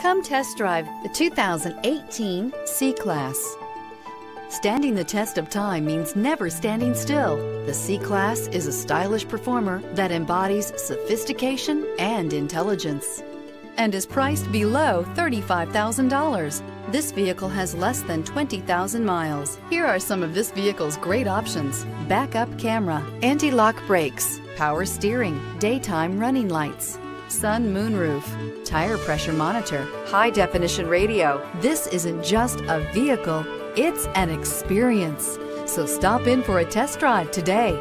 Come test drive the 2018 C-Class. Standing the test of time means never standing still. The C-Class is a stylish performer that embodies sophistication and intelligence and is priced below $35,000. This vehicle has less than 20,000 miles. Here are some of this vehicle's great options. Backup camera, anti-lock brakes, power steering, daytime running lights, sun moonroof, tire pressure monitor, high definition radio. This isn't just a vehicle, it's an experience. So stop in for a test drive today.